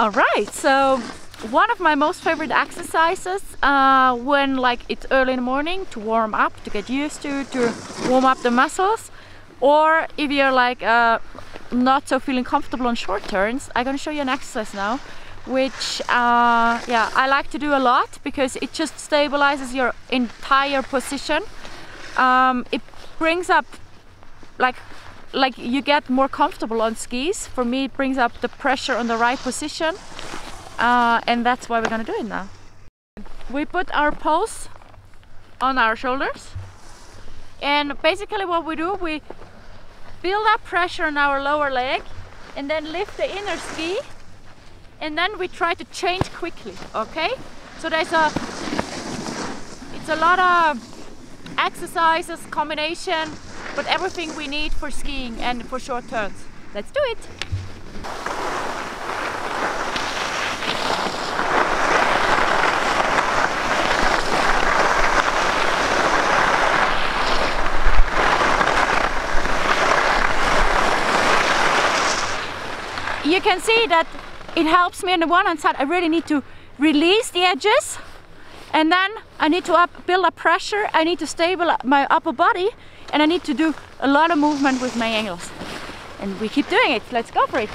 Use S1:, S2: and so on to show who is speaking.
S1: All right, so one of my most favorite exercises uh, when like it's early in the morning to warm up, to get used to, to warm up the muscles, or if you're like uh, not so feeling comfortable on short turns, I'm gonna show you an exercise now, which uh, yeah I like to do a lot because it just stabilizes your entire position. Um, it brings up like like you get more comfortable on skis. For me, it brings up the pressure on the right position, uh, and that's why we're gonna do it now. We put our poles on our shoulders, and basically what we do, we build up pressure on our lower leg, and then lift the inner ski, and then we try to change quickly. Okay? So there's a, it's a lot of exercises, combination but everything we need for skiing and for short turns. Let's do it! You can see that it helps me on the one hand side. I really need to release the edges and then I need to up, build up pressure. I need to stabilize my upper body and I need to do a lot of movement with my ankles. And we keep doing it. Let's go for it.